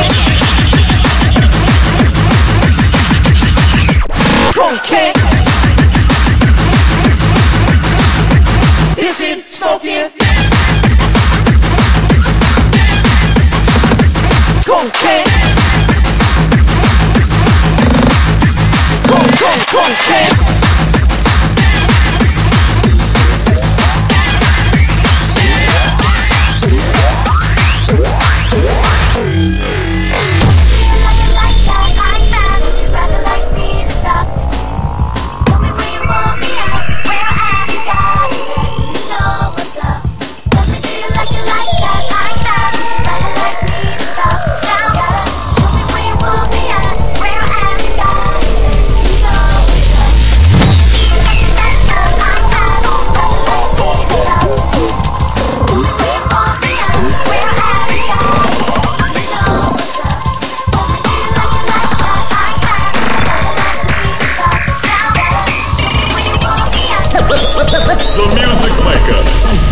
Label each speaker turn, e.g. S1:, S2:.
S1: Hey. the music maker.